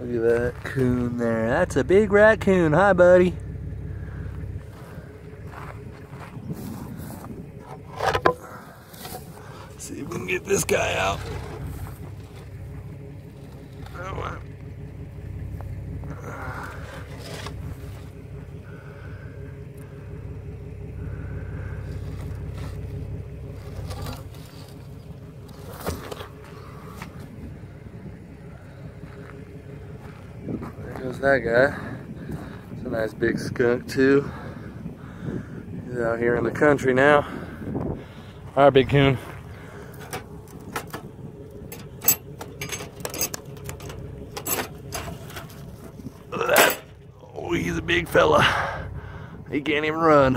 Look at that coon there. That's a big raccoon. Hi, buddy. See if we can get this guy out. There goes that guy. It's a nice big skunk too. He's out here in the country now. All right, big coon. Look at that. Oh, he's a big fella. He can't even run.